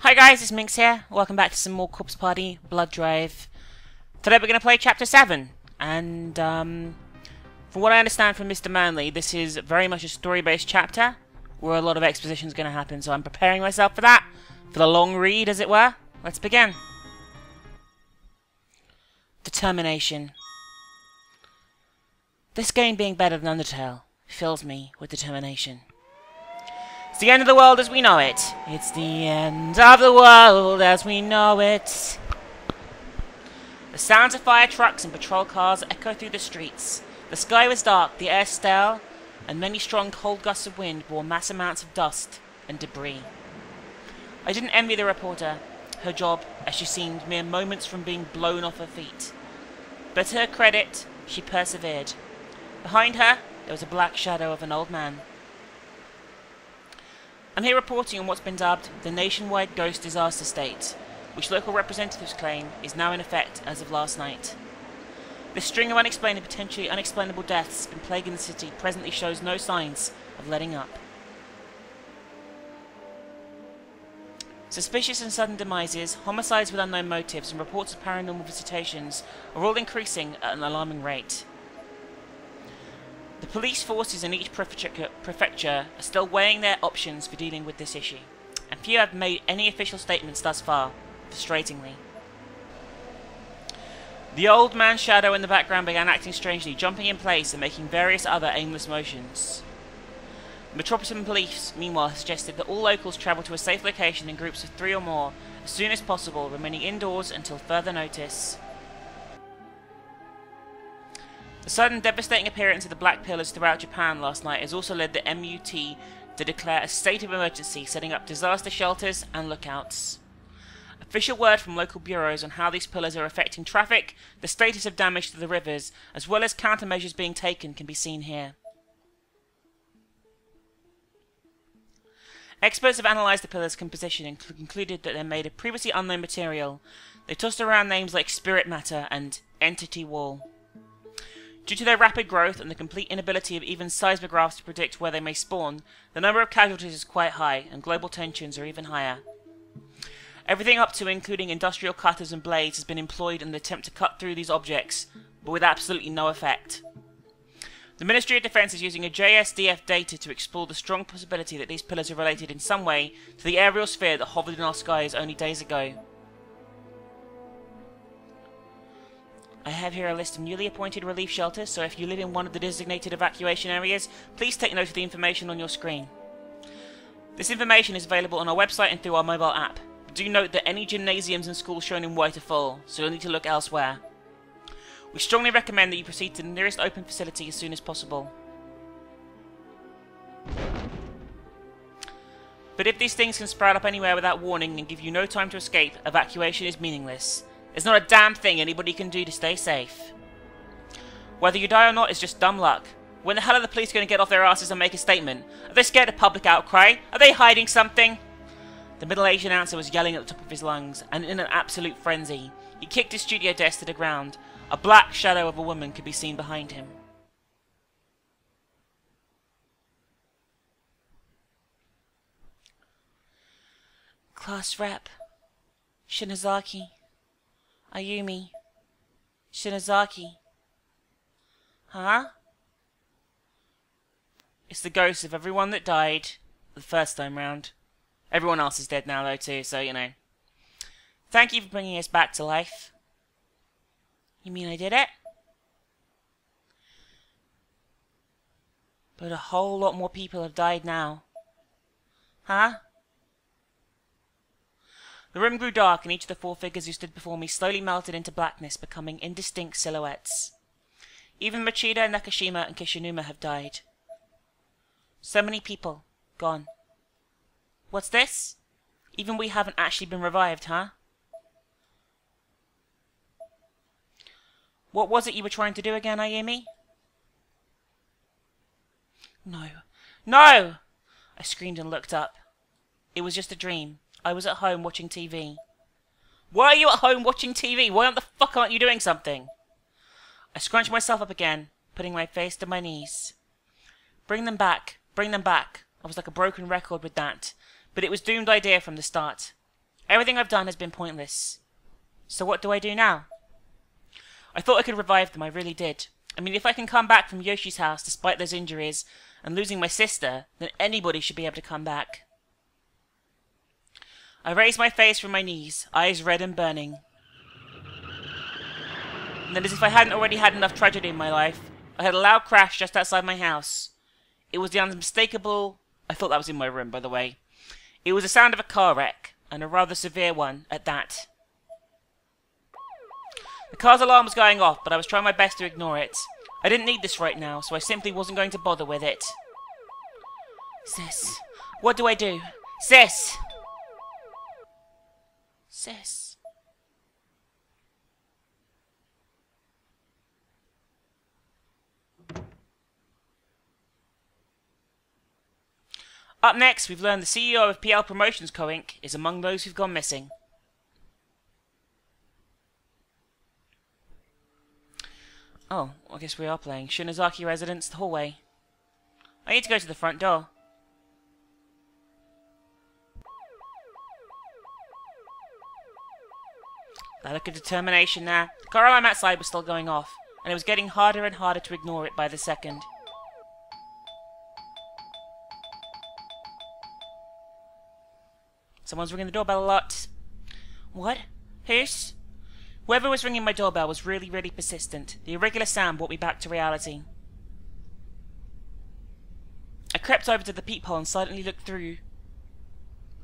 Hi guys, it's Minx here. Welcome back to some more Corpse Party Blood Drive. Today we're going to play Chapter 7. And, um, from what I understand from Mr. Manley, this is very much a story-based chapter, where a lot of exposition is going to happen, so I'm preparing myself for that, for the long read, as it were. Let's begin. Determination. This game being better than Undertale fills me with determination. It's the end of the world as we know it. It's the end of the world as we know it. The sounds of fire trucks and patrol cars echo through the streets. The sky was dark, the air stale, and many strong cold gusts of wind bore mass amounts of dust and debris. I didn't envy the reporter, her job, as she seemed mere moments from being blown off her feet. But to her credit, she persevered. Behind her, there was a black shadow of an old man. I'm here reporting on what's been dubbed the nationwide ghost disaster state, which local representatives claim is now in effect as of last night. This string of unexplained and potentially unexplainable deaths been plaguing the city presently shows no signs of letting up. Suspicious and sudden demises, homicides with unknown motives, and reports of paranormal visitations are all increasing at an alarming rate. The police forces in each prefecture are still weighing their options for dealing with this issue, and few have made any official statements thus far, frustratingly. The old man's shadow in the background began acting strangely, jumping in place and making various other aimless motions. Metropolitan Police, meanwhile, suggested that all locals travel to a safe location in groups of three or more as soon as possible, remaining indoors until further notice. The sudden devastating appearance of the Black Pillars throughout Japan last night has also led the MUT to declare a state of emergency, setting up disaster shelters and lookouts. Official word from local bureaus on how these pillars are affecting traffic, the status of damage to the rivers, as well as countermeasures being taken can be seen here. Experts have analysed the pillar's composition and concluded that they're made of previously unknown material. They tossed around names like spirit matter and entity wall. Due to their rapid growth and the complete inability of even seismographs to predict where they may spawn, the number of casualties is quite high, and global tensions are even higher. Everything up to including industrial cutters and blades has been employed in the attempt to cut through these objects, but with absolutely no effect. The Ministry of Defense is using a JSDF data to explore the strong possibility that these pillars are related in some way to the aerial sphere that hovered in our skies only days ago. I have here a list of newly appointed relief shelters, so if you live in one of the designated evacuation areas, please take note of the information on your screen. This information is available on our website and through our mobile app. Do note that any gymnasiums and schools shown in white are full, so you'll need to look elsewhere. We strongly recommend that you proceed to the nearest open facility as soon as possible. But if these things can sprout up anywhere without warning and give you no time to escape, evacuation is meaningless. There's not a damn thing anybody can do to stay safe. Whether you die or not is just dumb luck. When the hell are the police going to get off their asses and make a statement? Are they scared of public outcry? Are they hiding something? The middle-aged announcer was yelling at the top of his lungs, and in an absolute frenzy. He kicked his studio desk to the ground. A black shadow of a woman could be seen behind him. Class rep. Shinozaki. Ayumi. Shinozaki. Huh? It's the ghost of everyone that died the first time round. Everyone else is dead now, though, too, so, you know. Thank you for bringing us back to life. You mean I did it? But a whole lot more people have died now. Huh? The room grew dark, and each of the four figures who stood before me slowly melted into blackness, becoming indistinct silhouettes. Even Machida, Nakashima, and Kishinuma have died. So many people gone. What's this? Even we haven't actually been revived, huh? What was it you were trying to do again, Ayumi? No. No! I screamed and looked up. It was just a dream. I was at home watching TV. Why are you at home watching TV? Why the fuck aren't you doing something? I scrunched myself up again, putting my face to my knees. Bring them back. Bring them back. I was like a broken record with that. But it was doomed idea from the start. Everything I've done has been pointless. So what do I do now? I thought I could revive them, I really did. I mean, if I can come back from Yoshi's house despite those injuries and losing my sister, then anybody should be able to come back. I raised my face from my knees, eyes red and burning. And then, as if I hadn't already had enough tragedy in my life, I heard a loud crash just outside my house. It was the unmistakable... I thought that was in my room, by the way. It was the sound of a car wreck, and a rather severe one at that. The car's alarm was going off, but I was trying my best to ignore it. I didn't need this right now, so I simply wasn't going to bother with it. Sis, what do I do? Sis! Sis. Up next, we've learned the CEO of PL Promotions Co. Inc. is among those who've gone missing. Oh, I guess we are playing. Shinozaki Residence, the hallway. I need to go to the front door. That look of determination there. The car alarm outside was still going off, and it was getting harder and harder to ignore it by the second. Someone's ringing the doorbell a lot. What? Who's? Whoever was ringing my doorbell was really, really persistent. The irregular sound brought me back to reality. I crept over to the peephole and silently looked through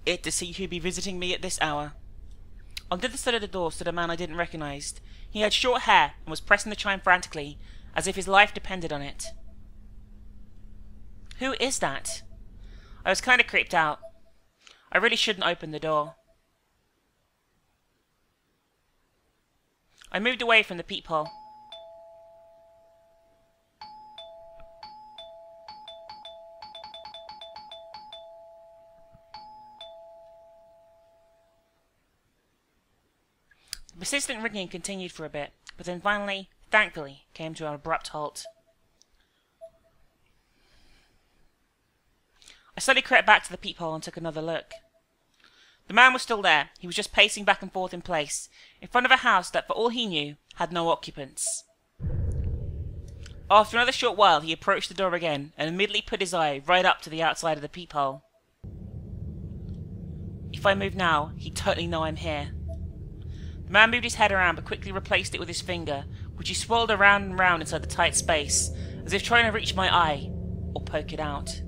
it to see who'd be visiting me at this hour. On the other side of the door stood a man I didn't recognize. He had short hair and was pressing the chime frantically, as if his life depended on it. Who is that? I was kind of creeped out. I really shouldn't open the door. I moved away from the peephole. Persistent ringing continued for a bit, but then finally, thankfully, came to an abrupt halt. I slowly crept back to the peephole and took another look. The man was still there. He was just pacing back and forth in place, in front of a house that, for all he knew, had no occupants. After another short while, he approached the door again and immediately put his eye right up to the outside of the peephole. If I move now, he'd totally know I'm here. The man moved his head around but quickly replaced it with his finger, which he swirled around and round inside the tight space, as if trying to reach my eye, or poke it out.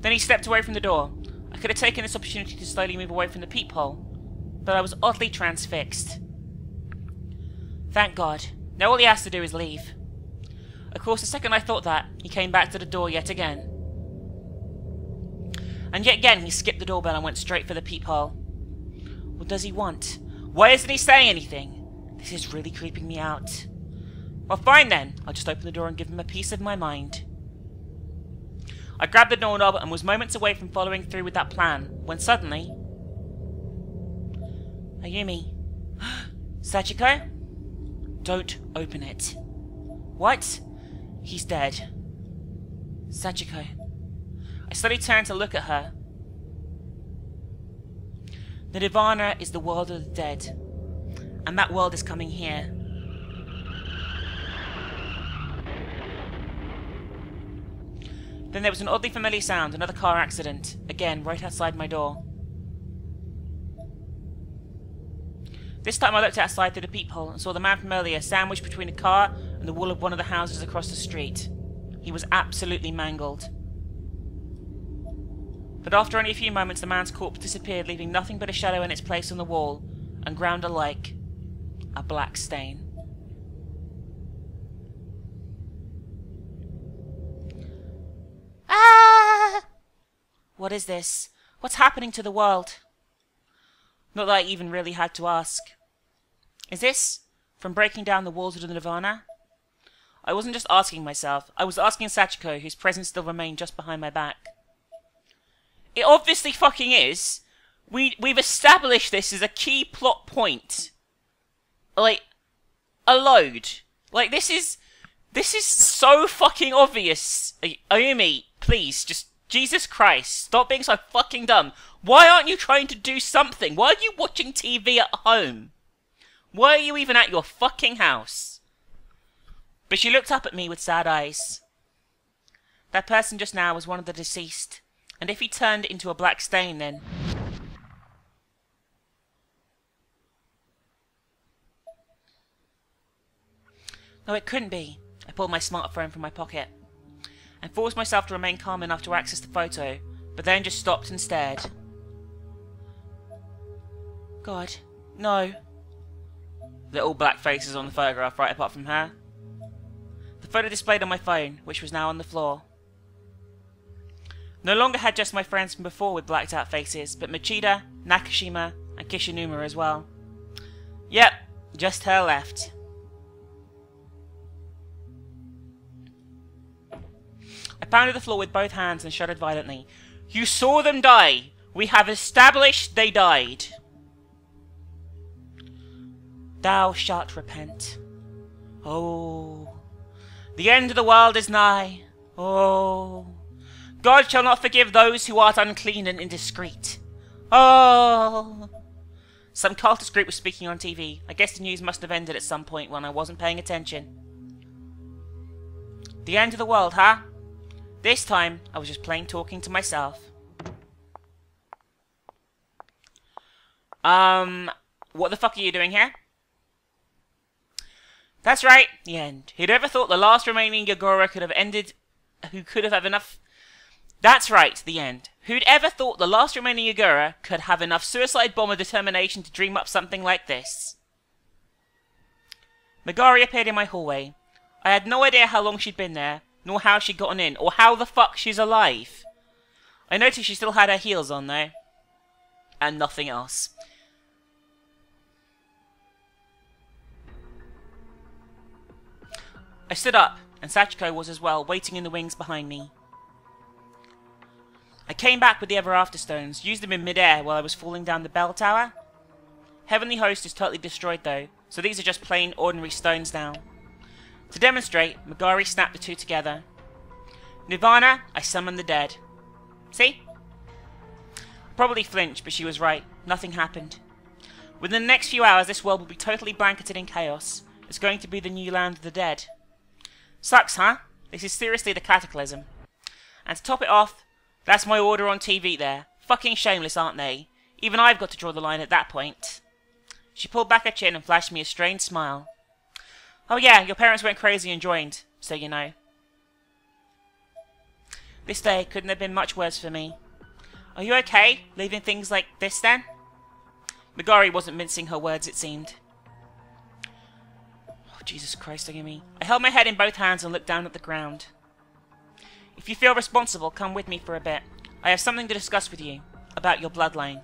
Then he stepped away from the door, I could have taken this opportunity to slowly move away from the peephole, but I was oddly transfixed. Thank God. Now all he has to do is leave. Of course, the second I thought that, he came back to the door yet again. And yet again, he skipped the doorbell and went straight for the peephole. What does he want? Why isn't he saying anything? This is really creeping me out. Well, fine then. I'll just open the door and give him a piece of my mind. I grabbed the doorknob and was moments away from following through with that plan, when suddenly... Ayumi. Sachiko? Don't open it. What? He's dead. Sachiko. I slowly turned to look at her. The Nirvana is the world of the dead, and that world is coming here. Then there was an oddly familiar sound, another car accident. Again, right outside my door. This time I looked outside through the peephole and saw the man from earlier sandwiched between a car and the wall of one of the houses across the street. He was absolutely mangled. But after only a few moments the man's corpse disappeared, leaving nothing but a shadow in its place on the wall, and ground alike, a black stain. Ah! What is this? What's happening to the world? Not that I even really had to ask. Is this from breaking down the walls of the Nirvana? I wasn't just asking myself, I was asking Sachiko, whose presence still remained just behind my back. It obviously fucking is. We we've established this as a key plot point. Like a load. Like this is this is so fucking obvious. Ayumi, please just Jesus Christ, stop being so fucking dumb. Why aren't you trying to do something? Why are you watching TV at home? Why are you even at your fucking house? But she looked up at me with sad eyes. That person just now was one of the deceased, and if he turned into a black stain then... No, it couldn't be. I pulled my smartphone from my pocket and forced myself to remain calm enough to access the photo, but then just stopped and stared. God, no. Little black faces on the photograph right apart from her. The photo displayed on my phone, which was now on the floor. No longer had just my friends from before with blacked out faces, but Machida, Nakashima, and Kishinuma as well. Yep, just her left. I pounded the floor with both hands and shuddered violently. You saw them die! We have established they died. Thou shalt repent. Oh, the end of the world is nigh. Oh, God shall not forgive those who art unclean and indiscreet. Oh. Some cultist group was speaking on TV. I guess the news must have ended at some point when I wasn't paying attention. The end of the world, huh? This time, I was just plain talking to myself. Um, what the fuck are you doing here? That's right, the end. Who'd ever thought the last remaining Yagura could have ended... Who could have had enough that's right, the end. Who'd ever thought the last remaining Yagura could have enough suicide bomber determination to dream up something like this? Megari appeared in my hallway. I had no idea how long she'd been there, nor how she'd gotten in, or how the fuck she's alive. I noticed she still had her heels on, though. And nothing else. I stood up, and Sachiko was as well, waiting in the wings behind me. I came back with the Ever After Stones, used them in midair while I was falling down the bell tower. Heavenly Host is totally destroyed though, so these are just plain ordinary stones now. To demonstrate, Megari snapped the two together. Nirvana, I summon the dead. See? Probably flinched, but she was right. Nothing happened. Within the next few hours, this world will be totally blanketed in chaos. It's going to be the new land of the dead. Sucks, huh? This is seriously the cataclysm. And to top it off, that's my order on TV there. Fucking shameless, aren't they? Even I've got to draw the line at that point. She pulled back her chin and flashed me a strange smile. Oh yeah, your parents went crazy and joined, so you know. This day couldn't have been much worse for me. Are you okay, leaving things like this then? Megari wasn't mincing her words, it seemed. Oh, Jesus Christ, look at me. I held my head in both hands and looked down at the ground. If you feel responsible, come with me for a bit. I have something to discuss with you. About your bloodline.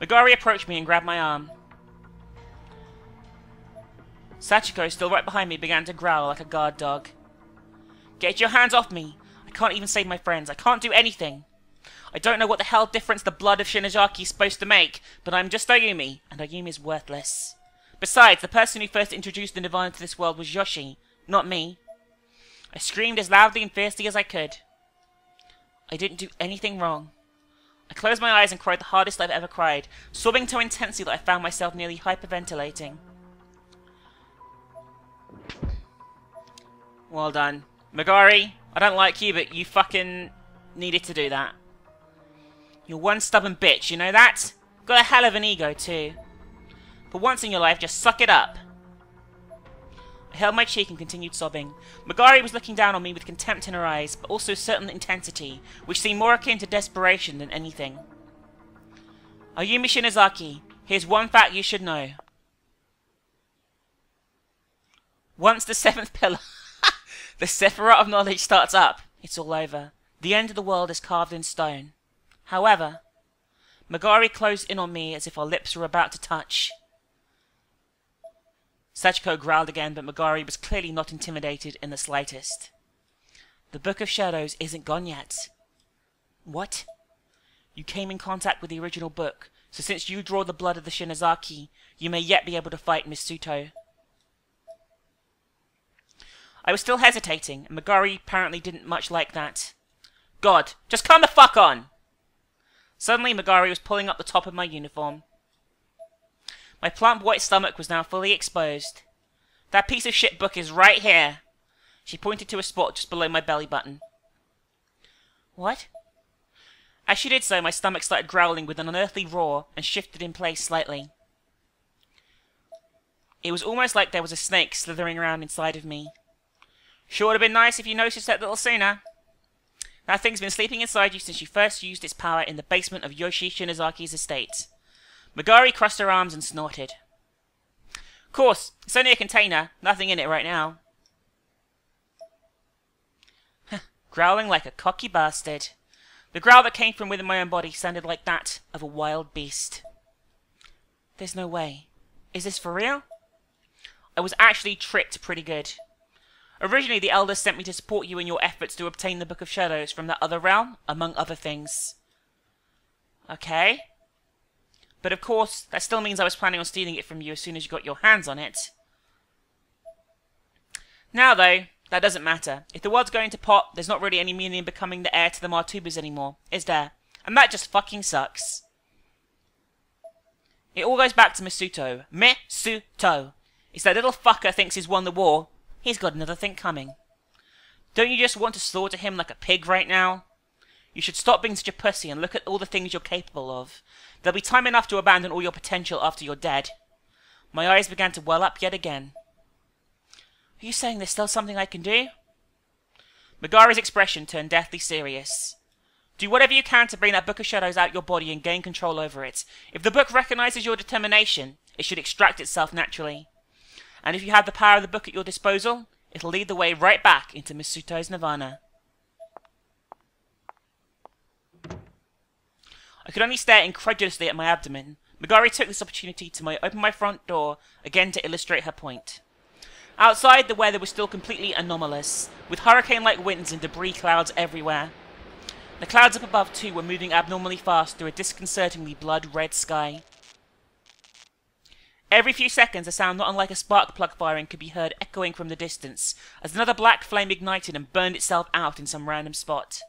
Megari approached me and grabbed my arm. Sachiko, still right behind me, began to growl like a guard dog. Get your hands off me! I can't even save my friends. I can't do anything. I don't know what the hell difference the blood of Shinozaki is supposed to make, but I'm just Ayumi, and Ayumi is worthless. Besides, the person who first introduced the Nirvana to this world was Yoshi, not me. I screamed as loudly and fiercely as I could. I didn't do anything wrong. I closed my eyes and cried the hardest I've ever cried, sobbing so intensely that I found myself nearly hyperventilating. Well done. Megari, I don't like you, but you fucking needed to do that. You're one stubborn bitch, you know that? Got a hell of an ego, too. For once in your life, just suck it up. Held my cheek and continued sobbing. Megari was looking down on me with contempt in her eyes, but also a certain intensity, which seemed more akin to desperation than anything. Ayumi Shinozaki, here's one fact you should know. Once the seventh pillar, the Sephirot of knowledge starts up, it's all over. The end of the world is carved in stone. However, Megari closed in on me as if our lips were about to touch. Sachiko growled again, but Megari was clearly not intimidated in the slightest. The Book of Shadows isn't gone yet. What? You came in contact with the original book, so since you draw the blood of the Shinozaki, you may yet be able to fight Miss Suto. I was still hesitating, and Megari apparently didn't much like that. God, just come the fuck on! Suddenly, Megari was pulling up the top of my uniform. My plump white stomach was now fully exposed. That piece of shit book is right here. She pointed to a spot just below my belly button. What? As she did so, my stomach started growling with an unearthly roar and shifted in place slightly. It was almost like there was a snake slithering around inside of me. Sure would have been nice if you noticed that little sooner. That thing's been sleeping inside you since you first used its power in the basement of Yoshi Shinozaki's estate. Megari crossed her arms and snorted. Course, it's only a container, nothing in it right now. Growling like a cocky bastard. The growl that came from within my own body sounded like that of a wild beast. There's no way. Is this for real? I was actually tricked pretty good. Originally, the Elders sent me to support you in your efforts to obtain the Book of Shadows from that other realm, among other things. Okay. But of course, that still means I was planning on stealing it from you as soon as you got your hands on it. Now, though, that doesn't matter. If the world's going to pop, there's not really any meaning in becoming the heir to the Martubas anymore, is there? And that just fucking sucks. It all goes back to Misuto. Misuto. It's that little fucker thinks he's won the war, He's got another thing coming. Don't you just want to slaughter him like a pig right now? You should stop being such a pussy and look at all the things you're capable of. There'll be time enough to abandon all your potential after you're dead. My eyes began to well up yet again. Are you saying there's still something I can do? Megari's expression turned deathly serious. Do whatever you can to bring that Book of Shadows out your body and gain control over it. If the book recognizes your determination, it should extract itself naturally. And if you have the power of the book at your disposal, it'll lead the way right back into Misuto's Nirvana. I could only stare incredulously at my abdomen. Megari took this opportunity to open my front door, again to illustrate her point. Outside, the weather was still completely anomalous, with hurricane-like winds and debris clouds everywhere. The clouds up above, too, were moving abnormally fast through a disconcertingly blood-red sky. Every few seconds, a sound not unlike a spark plug firing could be heard echoing from the distance, as another black flame ignited and burned itself out in some random spot.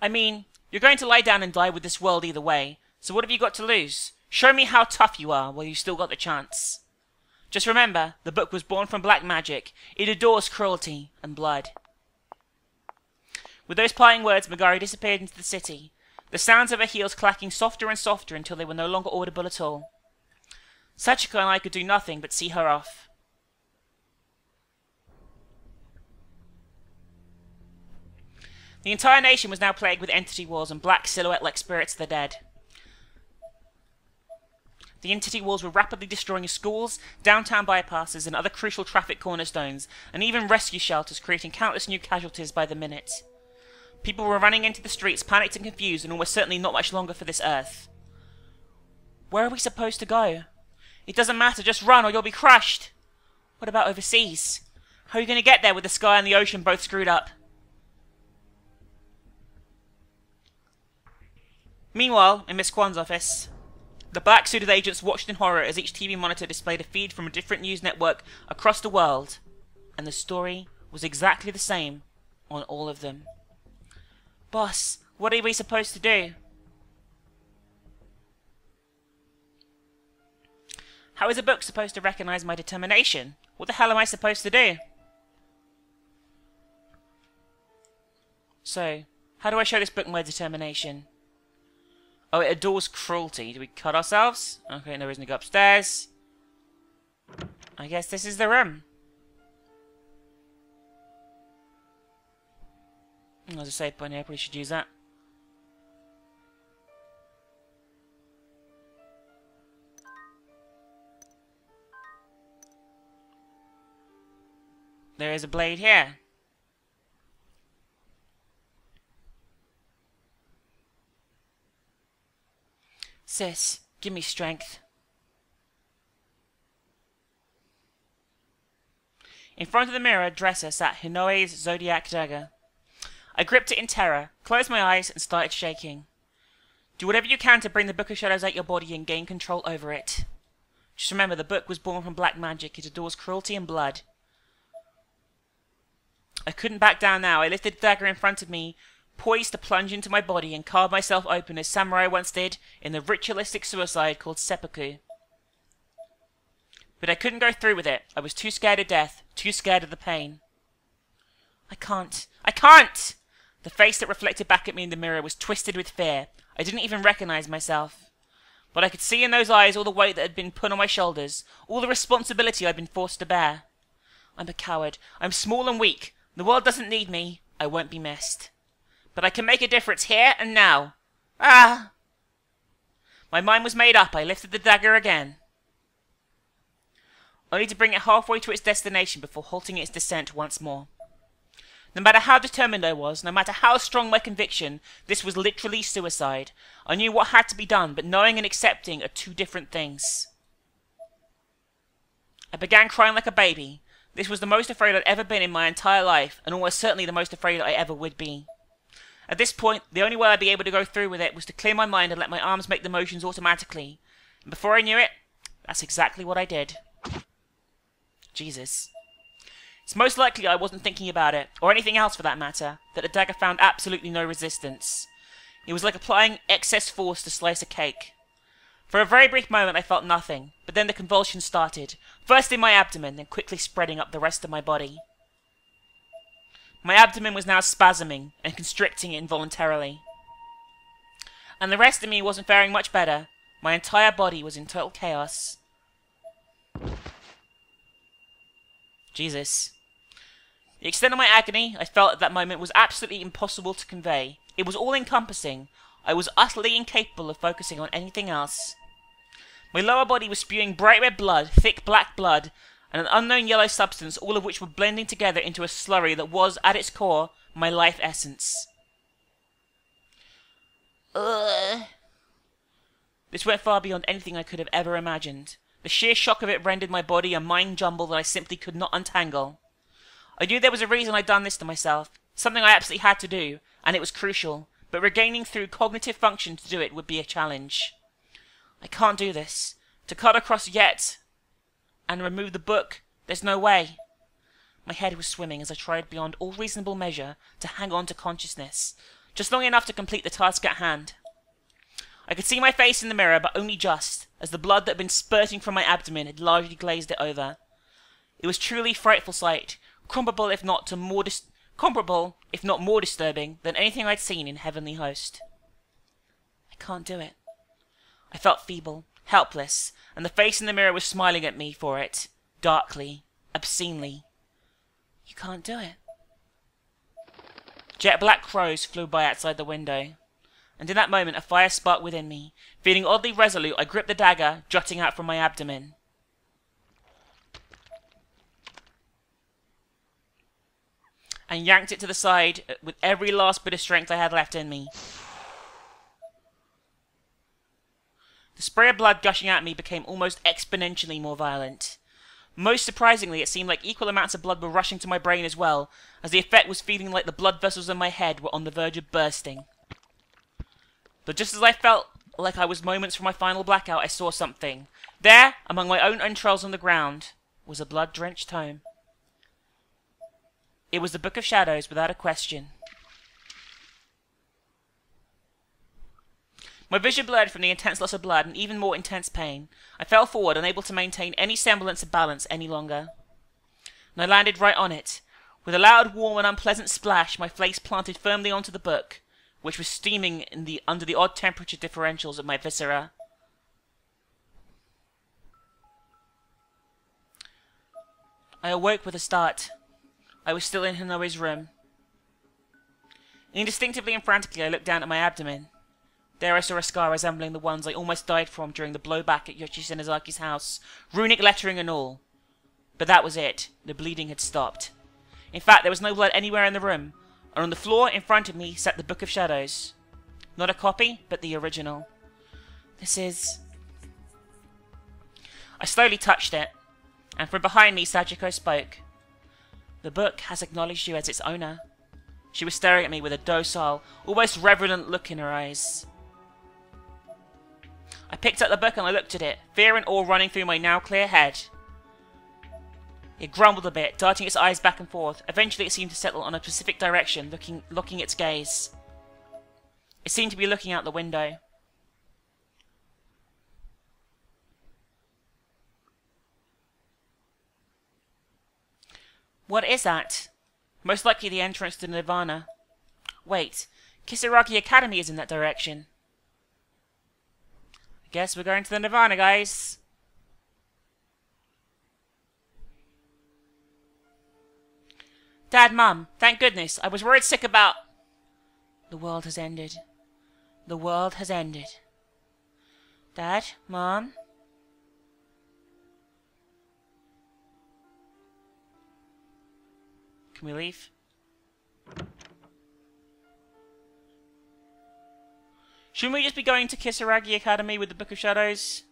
I mean, you're going to lie down and die with this world either way, so what have you got to lose? Show me how tough you are while you still got the chance. Just remember, the book was born from black magic. It adores cruelty and blood. With those parting words, Megari disappeared into the city, the sounds of her heels clacking softer and softer until they were no longer audible at all. Sachiko and I could do nothing but see her off. The entire nation was now plagued with entity walls and black silhouette-like spirits of the dead. The entity walls were rapidly destroying schools, downtown bypasses, and other crucial traffic cornerstones, and even rescue shelters, creating countless new casualties by the minute. People were running into the streets, panicked and confused, and almost certainly not much longer for this earth. Where are we supposed to go? It doesn't matter, just run or you'll be crushed. What about overseas? How are you going to get there with the sky and the ocean both screwed up? Meanwhile, in Miss Kwan's office, the black-suited agents watched in horror as each TV monitor displayed a feed from a different news network across the world, and the story was exactly the same on all of them. Boss, what are we supposed to do? How is a book supposed to recognize my determination? What the hell am I supposed to do? So, how do I show this book my determination? Oh, it adores cruelty. Do we cut ourselves? Okay, no reason to go upstairs. I guess this is the room. There's a save point here, probably should use that. There is a blade here. Sis, give me strength. In front of the mirror, Dresser sat Hinoe's zodiac dagger. I gripped it in terror, closed my eyes, and started shaking. Do whatever you can to bring the Book of Shadows out your body and gain control over it. Just remember, the book was born from black magic. It adores cruelty and blood. I couldn't back down now. I lifted the dagger in front of me, poised to plunge into my body and carve myself open as samurai once did in the ritualistic suicide called seppuku. But I couldn't go through with it. I was too scared of death, too scared of the pain. I can't. I can't! The face that reflected back at me in the mirror was twisted with fear. I didn't even recognize myself. But I could see in those eyes all the weight that had been put on my shoulders, all the responsibility I'd been forced to bear. I'm a coward. I'm small and weak. The world doesn't need me. I won't be missed. But I can make a difference here and now. Ah! My mind was made up. I lifted the dagger again. Only to bring it halfway to its destination before halting its descent once more. No matter how determined I was, no matter how strong my conviction, this was literally suicide. I knew what had to be done, but knowing and accepting are two different things. I began crying like a baby. This was the most afraid I'd ever been in my entire life, and almost certainly the most afraid I ever would be. At this point, the only way I'd be able to go through with it was to clear my mind and let my arms make the motions automatically. And before I knew it, that's exactly what I did. Jesus. It's most likely I wasn't thinking about it, or anything else for that matter, that the dagger found absolutely no resistance. It was like applying excess force to slice a cake. For a very brief moment I felt nothing, but then the convulsions started, first in my abdomen, then quickly spreading up the rest of my body. My abdomen was now spasming and constricting involuntarily. And the rest of me wasn't faring much better. My entire body was in total chaos. Jesus. The extent of my agony, I felt at that moment, was absolutely impossible to convey. It was all-encompassing. I was utterly incapable of focusing on anything else. My lower body was spewing bright red blood, thick black blood, and an unknown yellow substance, all of which were blending together into a slurry that was, at its core, my life essence. Ugh. This went far beyond anything I could have ever imagined. The sheer shock of it rendered my body a mind jumble that I simply could not untangle. I knew there was a reason I'd done this to myself, something I absolutely had to do, and it was crucial, but regaining through cognitive function to do it would be a challenge. I can't do this. To cut across yet and remove the book, there's no way. My head was swimming as I tried beyond all reasonable measure to hang on to consciousness, just long enough to complete the task at hand. I could see my face in the mirror, but only just, as the blood that had been spurting from my abdomen had largely glazed it over. It was truly a frightful sight, comparable if not to more comparable if not more disturbing than anything I'd seen in Heavenly Host. I can't do it. I felt feeble, helpless, and the face in the mirror was smiling at me for it, darkly, obscenely. You can't do it. Jet black crows flew by outside the window, and in that moment a fire sparked within me. Feeling oddly resolute, I gripped the dagger jutting out from my abdomen. and yanked it to the side uh, with every last bit of strength I had left in me. The spray of blood gushing at me became almost exponentially more violent. Most surprisingly, it seemed like equal amounts of blood were rushing to my brain as well, as the effect was feeling like the blood vessels in my head were on the verge of bursting. But just as I felt like I was moments from my final blackout, I saw something. There, among my own entrails on the ground, was a blood-drenched tome. It was the Book of Shadows, without a question. My vision blurred from the intense loss of blood and even more intense pain. I fell forward, unable to maintain any semblance of balance any longer. And I landed right on it. With a loud, warm, and unpleasant splash, my face planted firmly onto the book, which was steaming in the, under the odd temperature differentials of my viscera. I awoke with a start. I was still in Hinoe's room. Instinctively and frantically, I looked down at my abdomen. There I saw a scar resembling the ones I almost died from during the blowback at Yoshi Shinozaki's house, runic lettering and all. But that was it. The bleeding had stopped. In fact, there was no blood anywhere in the room, and on the floor in front of me sat the Book of Shadows. Not a copy, but the original. This is... I slowly touched it, and from behind me Sachiko spoke. The book has acknowledged you as its owner. She was staring at me with a docile, almost reverent look in her eyes. I picked up the book and I looked at it, fear and awe running through my now clear head. It grumbled a bit, darting its eyes back and forth. Eventually it seemed to settle on a specific direction, looking, locking its gaze. It seemed to be looking out the window. What is that? Most likely the entrance to Nirvana. Wait, Kisaragi Academy is in that direction. Guess we're going to the Nirvana, guys. Dad, Mum, thank goodness. I was worried sick about... The world has ended. The world has ended. Dad, Mom... Can we leave? Shouldn't we just be going to Kisaragi Academy with the Book of Shadows?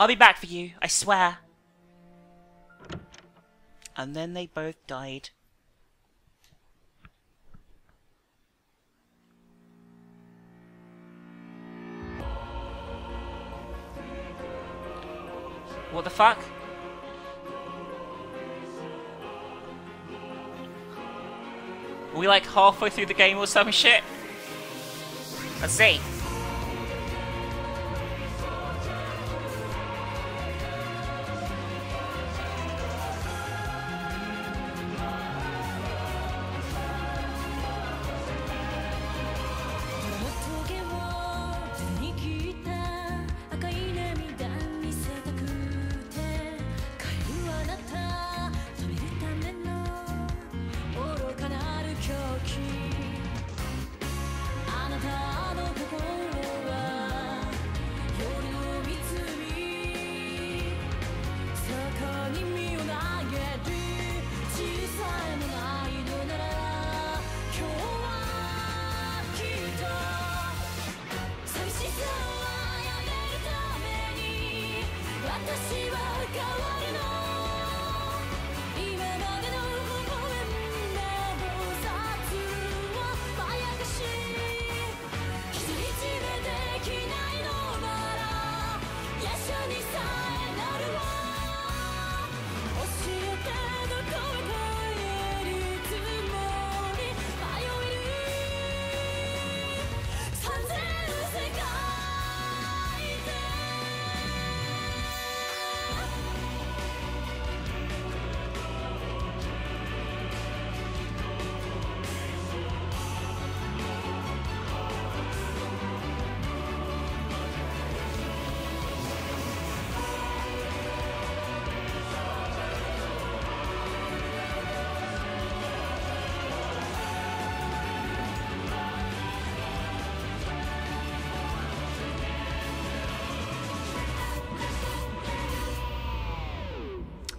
I'll be back for you, I swear. And then they both died. What the fuck? Are we like halfway through the game or some shit? Let's see.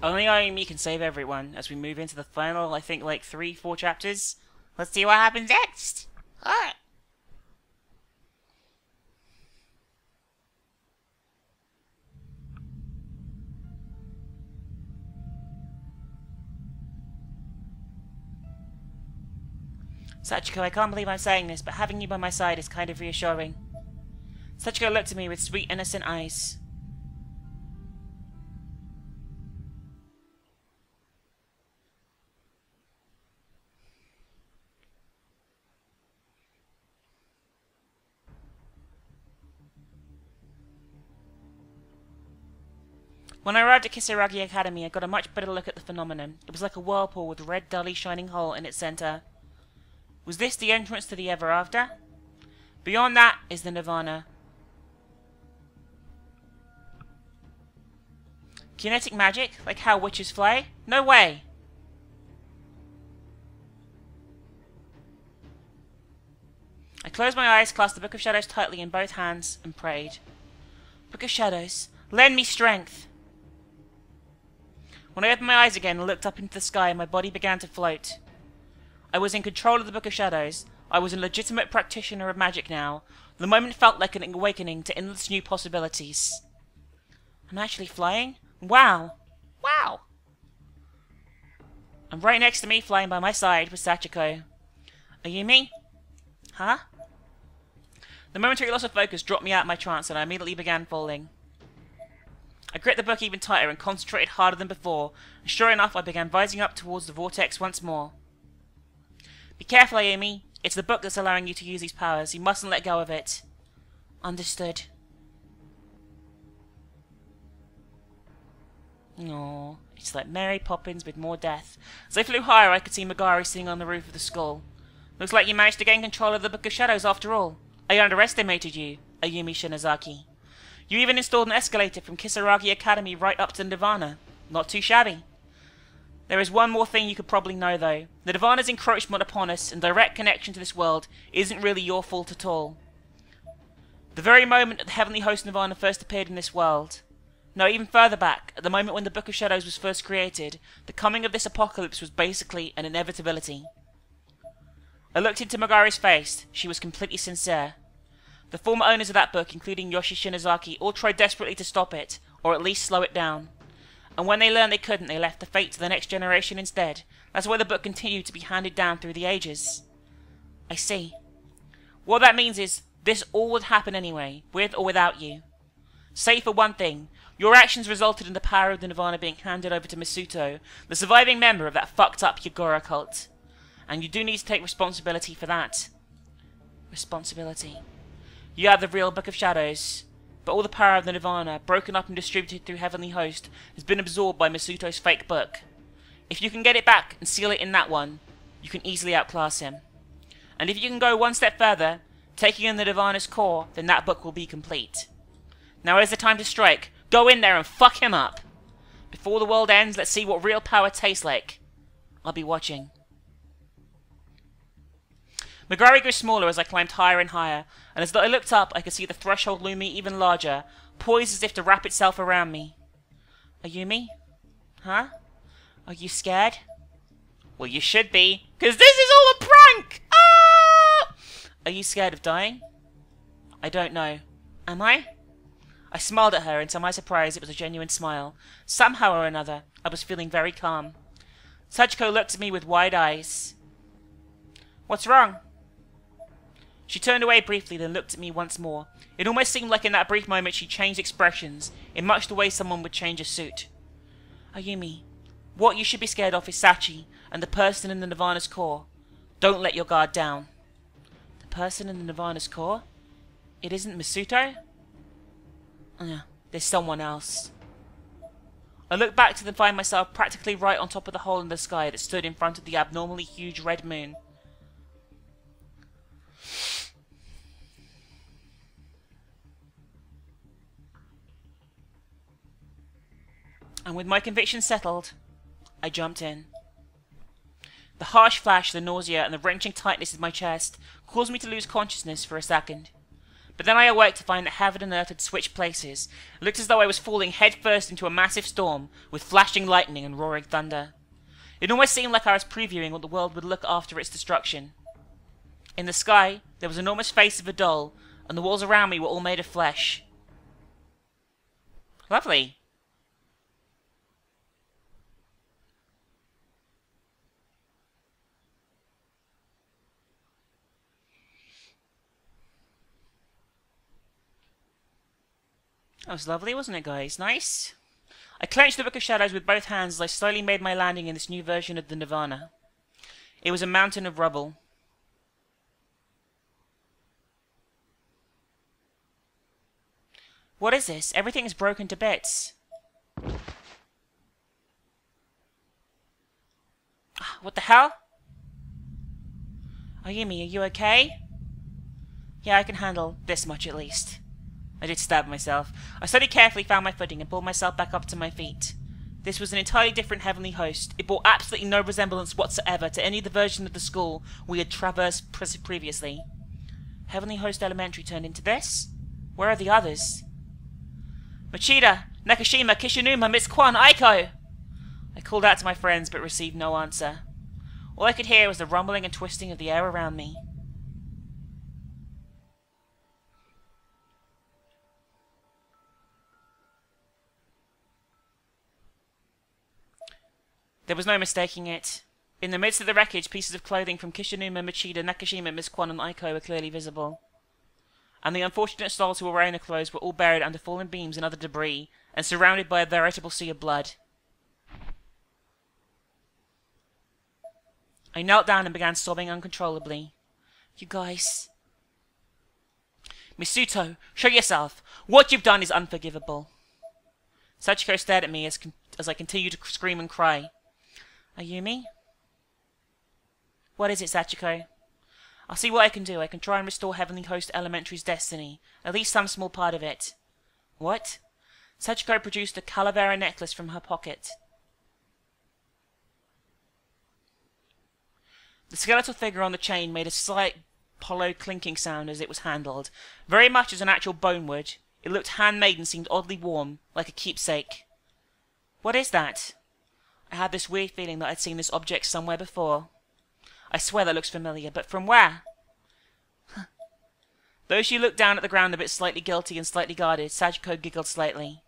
Only i me can save everyone as we move into the final, I think, like three, four chapters. Let's see what happens next. Alright. Sachiko, I can't believe I'm saying this, but having you by my side is kind of reassuring. Sachiko looked at me with sweet, innocent eyes. When I arrived at Kisaragi Academy, I got a much better look at the phenomenon. It was like a whirlpool with a red, dully shining hole in its centre. Was this the entrance to the ever after? Beyond that is the Nirvana. Kinetic magic? Like how witches fly? No way! I closed my eyes, clasped the Book of Shadows tightly in both hands, and prayed. Book of Shadows, lend me strength! When I opened my eyes again and looked up into the sky, my body began to float. I was in control of the Book of Shadows. I was a legitimate practitioner of magic now. The moment felt like an awakening to endless new possibilities. I'm actually flying? Wow! Wow! And right next to me, flying by my side, was Sachiko. Are you me? Huh? The momentary loss of focus dropped me out of my trance and I immediately began falling. I gripped the book even tighter and concentrated harder than before, and sure enough I began rising up towards the vortex once more. Be careful, Ayumi. It's the book that's allowing you to use these powers. You mustn't let go of it. Understood. No, it's like Mary Poppins with more death. As I flew higher, I could see Megari sitting on the roof of the skull. Looks like you managed to gain control of the Book of Shadows after all. I underestimated you, Ayumi Shinozaki. You even installed an escalator from Kisaragi Academy right up to Nirvana. Not too shabby. There is one more thing you could probably know, though. The Nirvana's encroachment upon us and direct connection to this world isn't really your fault at all. The very moment that the Heavenly Host Nirvana first appeared in this world, no, even further back, at the moment when the Book of Shadows was first created, the coming of this apocalypse was basically an inevitability. I looked into Megari's face. She was completely sincere. The former owners of that book, including Yoshi Shinozaki, all tried desperately to stop it, or at least slow it down. And when they learned they couldn't, they left the fate to the next generation instead. That's why the book continued to be handed down through the ages. I see. What that means is, this all would happen anyway, with or without you. Say for one thing, your actions resulted in the power of the Nirvana being handed over to Masuto, the surviving member of that fucked up Yagura cult. And you do need to take responsibility for that. Responsibility. You have the real Book of Shadows, but all the power of the Nirvana, broken up and distributed through Heavenly Host, has been absorbed by Masuto's fake book. If you can get it back and seal it in that one, you can easily outclass him. And if you can go one step further, taking in the Nirvana's core, then that book will be complete. Now is the time to strike. Go in there and fuck him up. Before the world ends, let's see what real power tastes like. I'll be watching. Megari grew smaller as I climbed higher and higher, and as I looked up, I could see the threshold looming even larger, poised as if to wrap itself around me. Ayumi? Huh? Are you scared? Well, you should be, because this is all a prank! Ah! Are you scared of dying? I don't know. Am I? I smiled at her, and to my surprise it was a genuine smile. Somehow or another, I was feeling very calm. Sachiko looked at me with wide eyes. What's wrong? She turned away briefly, then looked at me once more. It almost seemed like in that brief moment she changed expressions, in much the way someone would change a suit. Oh, Ayumi, what you should be scared of is Sachi, and the person in the Nirvana's core. Don't let your guard down. The person in the Nirvana's core? It isn't Misuto? Oh, yeah, there's someone else. I looked back to find myself practically right on top of the hole in the sky that stood in front of the abnormally huge red moon. And with my conviction settled, I jumped in. The harsh flash, the nausea, and the wrenching tightness in my chest caused me to lose consciousness for a second. But then I awoke to find that heaven and earth had switched places. It looked as though I was falling headfirst into a massive storm, with flashing lightning and roaring thunder. It almost seemed like I was previewing what the world would look after its destruction. In the sky, there was an enormous face of a doll, and the walls around me were all made of flesh. Lovely. That was lovely, wasn't it, guys? Nice. I clenched the Book of Shadows with both hands as I slowly made my landing in this new version of the Nirvana. It was a mountain of rubble. What is this? Everything is broken to bits. Ah, what the hell? Ayumi, are you okay? Yeah, I can handle this much at least. I did stab myself. I studied carefully, found my footing, and pulled myself back up to my feet. This was an entirely different heavenly host. It bore absolutely no resemblance whatsoever to any of the version of the school we had traversed previously. Heavenly Host Elementary turned into this? Where are the others? Mochida, Nakashima, Kishinuma, Miss Kwan, Aiko! I called out to my friends, but received no answer. All I could hear was the rumbling and twisting of the air around me. There was no mistaking it. In the midst of the wreckage, pieces of clothing from Kishinuma, Mochida, Nakashima, Miss Kwan, and Aiko were clearly visible. And the unfortunate souls who were wearing the clothes were all buried under fallen beams and other debris, and surrounded by a veritable sea of blood. I knelt down and began sobbing uncontrollably. You guys. Misuto, show yourself! What you've done is unforgivable. Sachiko stared at me as, as I continued to scream and cry. Ayumi? What is it, Sachiko? I'll see what I can do. I can try and restore Heavenly Host Elementary's destiny. At least some small part of it. What? Sachiko produced a calavera necklace from her pocket. The skeletal figure on the chain made a slight hollow clinking sound as it was handled, very much as an actual bone would. It looked handmade and seemed oddly warm, like a keepsake. What is that? I had this weird feeling that I'd seen this object somewhere before. I swear that looks familiar, but from where? Though she looked down at the ground a bit slightly guilty and slightly guarded, Sachiko giggled slightly.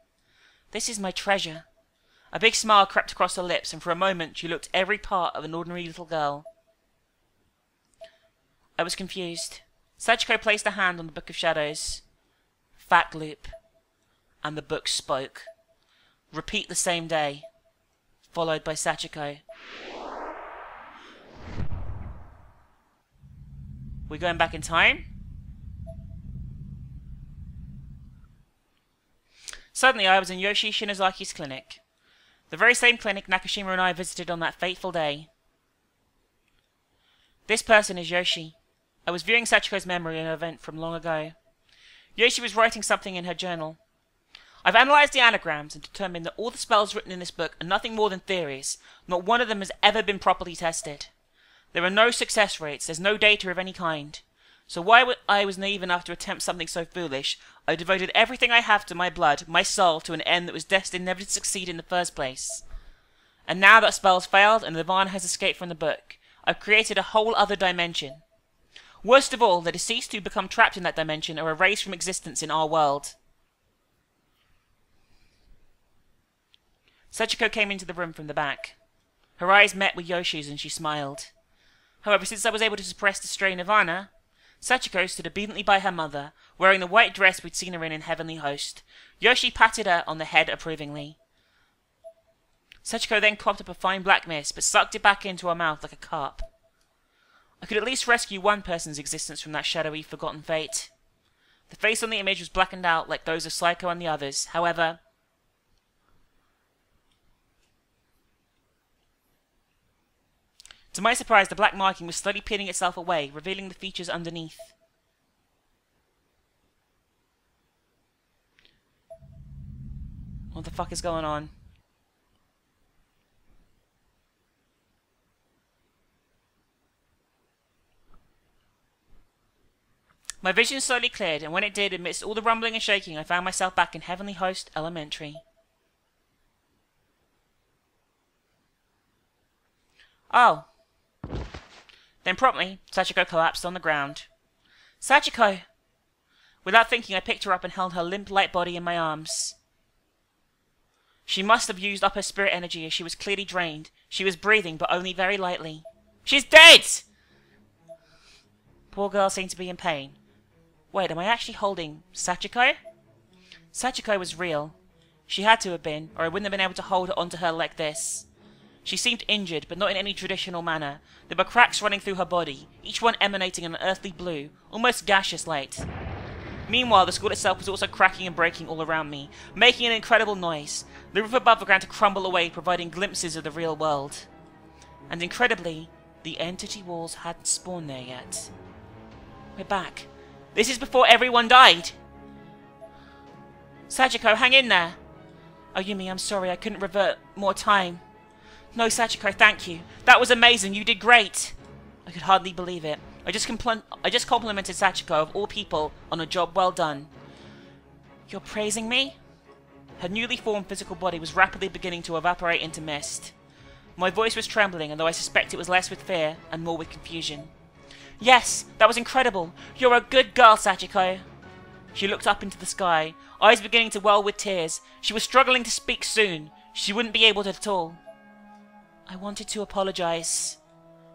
This is my treasure. A big smile crept across her lips, and for a moment she looked every part of an ordinary little girl. I was confused. Sachiko placed a hand on the Book of Shadows. Fact loop. And the book spoke. Repeat the same day. Followed by Sachiko. We're going back in time? Suddenly I was in Yoshi Shinozaki's clinic. The very same clinic Nakashima and I visited on that fateful day. This person is Yoshi. I was viewing Sachiko's memory of an event from long ago. Yoshi was writing something in her journal. I've analysed the anagrams and determined that all the spells written in this book are nothing more than theories. Not one of them has ever been properly tested. There are no success rates, there's no data of any kind. So why I was naive enough to attempt something so foolish, I devoted everything I have to my blood, my soul, to an end that was destined never to succeed in the first place. And now that spell's failed and Nirvana has escaped from the book, I've created a whole other dimension. Worst of all, the deceased who become trapped in that dimension are erased from existence in our world. Sachiko came into the room from the back. Her eyes met with Yoshi's and she smiled. However, since I was able to suppress the strain of Anna, Sachiko stood obediently by her mother, wearing the white dress we'd seen her in in Heavenly Host. Yoshi patted her on the head approvingly. Sachiko then coughed up a fine black mist, but sucked it back into her mouth like a carp. I could at least rescue one person's existence from that shadowy, forgotten fate. The face on the image was blackened out like those of Seiko and the others. However, To my surprise, the black marking was slowly peeling itself away, revealing the features underneath. What the fuck is going on? My vision slowly cleared, and when it did, amidst all the rumbling and shaking, I found myself back in Heavenly Host Elementary. Oh, then promptly, Sachiko collapsed on the ground. Sachiko! Without thinking, I picked her up and held her limp, light body in my arms. She must have used up her spirit energy as she was clearly drained. She was breathing, but only very lightly. She's dead! Poor girl seemed to be in pain. Wait, am I actually holding Sachiko? Sachiko was real. She had to have been, or I wouldn't have been able to hold her onto her like this. She seemed injured, but not in any traditional manner. There were cracks running through her body, each one emanating an earthly blue, almost gaseous light. Meanwhile, the school itself was also cracking and breaking all around me, making an incredible noise. The roof above began to crumble away, providing glimpses of the real world. And incredibly, the entity walls hadn't spawned there yet. We're back. This is before everyone died! Sachiko, hang in there! Oh, Yumi, I'm sorry, I couldn't revert more time. No, Sachiko, thank you. That was amazing. You did great. I could hardly believe it. I just, I just complimented Sachiko, of all people, on a job well done. You're praising me? Her newly formed physical body was rapidly beginning to evaporate into mist. My voice was trembling, and though I suspect it was less with fear and more with confusion. Yes, that was incredible. You're a good girl, Sachiko. She looked up into the sky, eyes beginning to well with tears. She was struggling to speak soon. She wouldn't be able to at all. I wanted to apologize.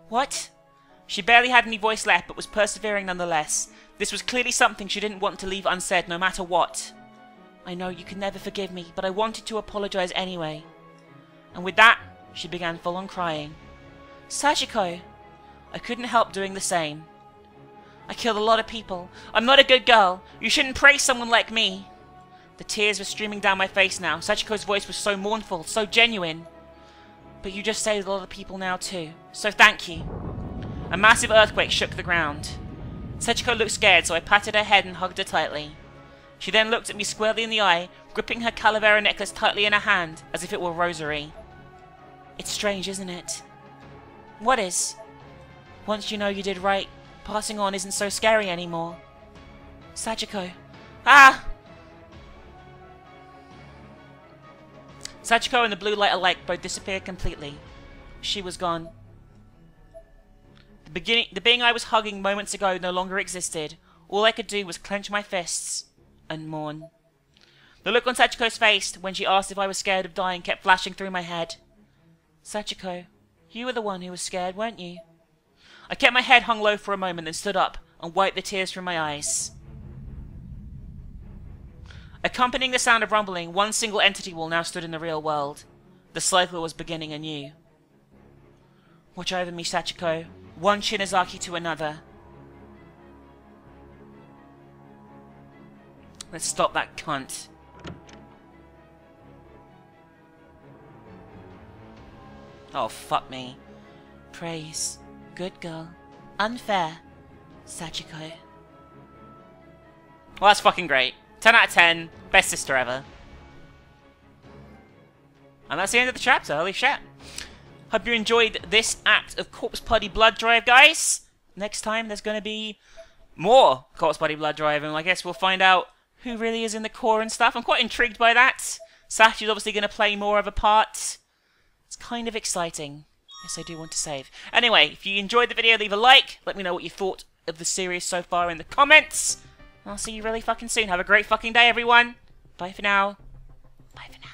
What? She barely had any voice left, but was persevering nonetheless. This was clearly something she didn't want to leave unsaid, no matter what. I know you can never forgive me, but I wanted to apologize anyway. And with that, she began full on crying. Sachiko! I couldn't help doing the same. I killed a lot of people. I'm not a good girl. You shouldn't praise someone like me. The tears were streaming down my face now. Sachiko's voice was so mournful, so genuine. But you just saved a lot of people now too, so thank you. A massive earthquake shook the ground. Sachiko looked scared, so I patted her head and hugged her tightly. She then looked at me squarely in the eye, gripping her calavera necklace tightly in her hand, as if it were a rosary. It's strange, isn't it? What is? Once you know you did right, passing on isn't so scary anymore. Sachiko. Ah! Sachiko and the blue light alike both disappeared completely. She was gone. The beginning, the being I was hugging moments ago no longer existed. All I could do was clench my fists and mourn. The look on Sachiko's face when she asked if I was scared of dying kept flashing through my head. Sachiko, you were the one who was scared, weren't you? I kept my head hung low for a moment, then stood up and wiped the tears from my eyes. Accompanying the sound of rumbling, one single entity wall now stood in the real world. The cycle was beginning anew. Watch over me, Sachiko. One Shinozaki to another. Let's stop that cunt. Oh, fuck me. Praise. Good girl. Unfair. Sachiko. Well, that's fucking great. 10 out of 10. Best sister ever. And that's the end of the chapter. Holy shit. Hope you enjoyed this act of Corpse Party Blood Drive, guys. Next time, there's going to be more Corpse Party Blood Drive, and I guess we'll find out who really is in the core and stuff. I'm quite intrigued by that. Sachi's obviously going to play more of a part. It's kind of exciting. Yes, I do want to save. Anyway, if you enjoyed the video, leave a like. Let me know what you thought of the series so far in the comments. I'll see you really fucking soon. Have a great fucking day, everyone. Bye for now. Bye for now.